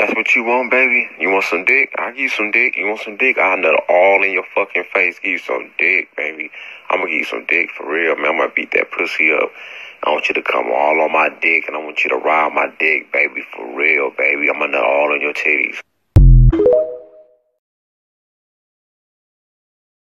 That's what you want, baby? You want some dick? I give you some dick. You want some dick? I'll nut all in your fucking face. Give you some dick, baby. I'm gonna give you some dick for real, man. I'm gonna beat that pussy up. I want you to come all on my dick and I want you to ride my dick, baby, for real, baby. I'm gonna nut all in your titties.